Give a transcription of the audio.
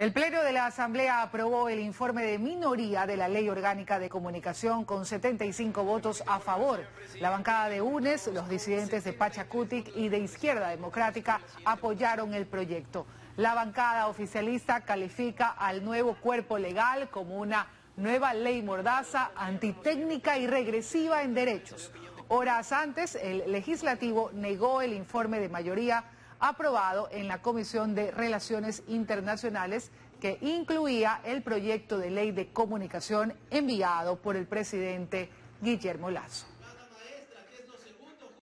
El Pleno de la Asamblea aprobó el informe de minoría de la Ley Orgánica de Comunicación con 75 votos a favor. La bancada de UNES, los disidentes de Pachacutic y de Izquierda Democrática apoyaron el proyecto. La bancada oficialista califica al nuevo cuerpo legal como una nueva ley mordaza, antitécnica y regresiva en derechos. Horas antes, el legislativo negó el informe de mayoría aprobado en la Comisión de Relaciones Internacionales que incluía el proyecto de ley de comunicación enviado por el presidente Guillermo Lazo.